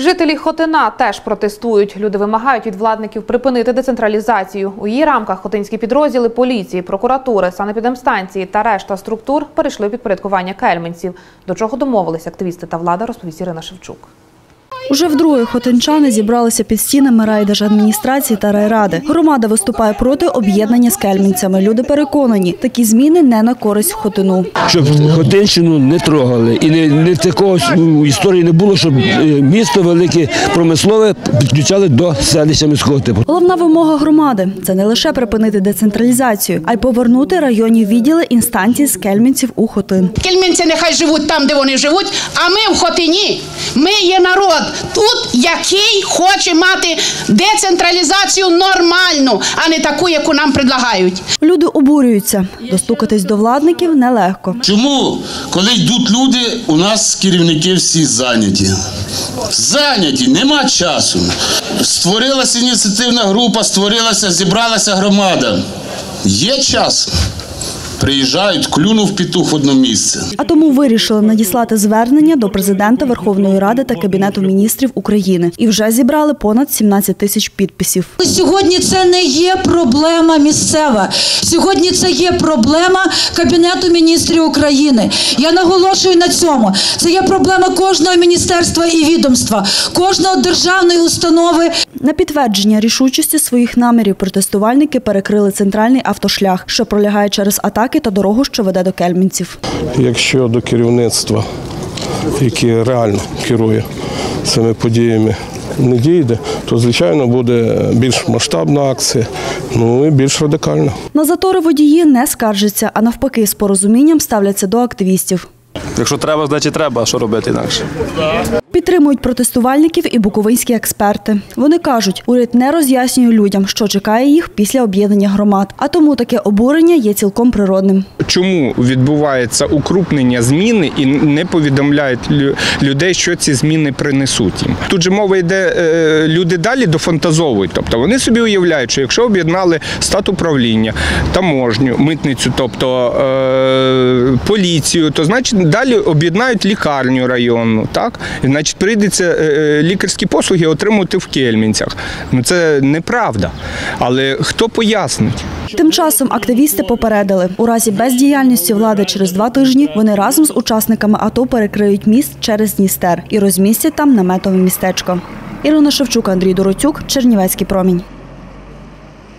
Жителі Хотина теж протестують. Люди вимагають від владників припинити децентралізацію. У її рамках хотинські підрозділи поліції, прокуратури, санепідемстанції та решта структур перейшли підпорядкування кельменців. До чого домовились активісти та влада, розповість Ірина Шевчук. Уже вдруге хотинчани зібралися під стінами райдержадміністрації та райради. Громада виступає проти об'єднання з кельмінцями. Люди переконані, такі зміни не на користь хотину. щоб Хотинщину не трогали. І не, не такого у історії не було, щоб е, місто велике промислове підключали до селища міського типу. Головна вимога громади це не лише припинити децентралізацію, а й повернути районні відділи інстанцій з кельмінців у хотин. Кельмінці нехай живуть там, де вони живуть, а ми в Хотині. Ми є народ тут, який хоче мати децентралізацію нормальну, а не таку, яку нам предлагають. Люди обурюються. Достукатись до владників нелегко. Чому, коли йдуть люди, у нас керівники всі зайняті? Зайняті, нема часу. Створилася ініціативна група, створилася, зібралася громада. Є час. Приїжджають, клюнув петух в одне місце. А тому вирішили надіслати звернення до президента Верховної Ради та Кабінету міністрів України і вже зібрали понад 17 тисяч підписів. Сьогодні це не є проблема місцева. Сьогодні це є проблема Кабінету міністрів України. Я наголошую на цьому. Це є проблема кожного міністерства і відомства, кожного державної установи. На підтвердження рішучості своїх намірів протестувальники перекрили центральний автошлях, що пролягає через атаки та дорогу, що веде до Кельмінців. Якщо до керівництва, яке реально керує цими подіями, не дійде, то звичайно буде більш масштабна акція, ну і більш радикальна. На затори водії не скаржаться, а навпаки, з порозумінням ставляться до активістів. Якщо треба, значить треба. Що робити інакше? Підтримують протестувальників і буковинські експерти. Вони кажуть, уряд не роз'яснює людям, що чекає їх після об'єднання громад, а тому таке обурення є цілком природним. чому відбувається укрупнення зміни і не повідомляють людей, що ці зміни принесуть їм. Тут же мова йде, е, люди далі дофантазовують. Тобто вони собі уявляють, що якщо об'єднали стат управління, таможню, митницю, тобто е, поліцію, то значить далі об'єднають лікарню районну. Так? Значить, прийдеться е, е, лікарські послуги отримувати в Кельмінцях. Ну це неправда. Але хто пояснить? Тим часом активісти попередили, у разі бездіяльності влади через два тижні вони разом з учасниками АТО перекриють міст через Дністер і розмістять там наметове містечко. Ірина Шевчук, Андрій Дороцюк, Чернівецький промінь.